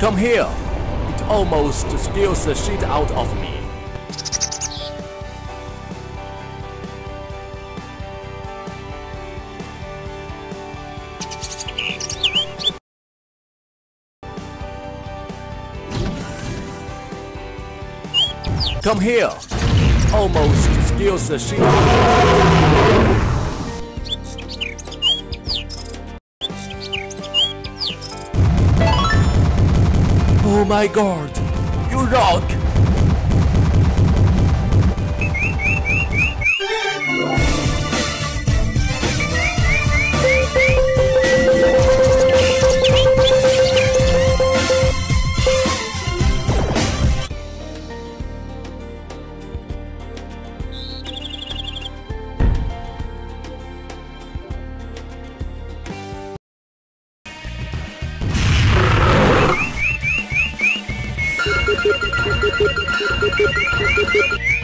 Come here. It almost scares the shit out of me. Come here. Almost scares the shit Oh my god, you rock! thank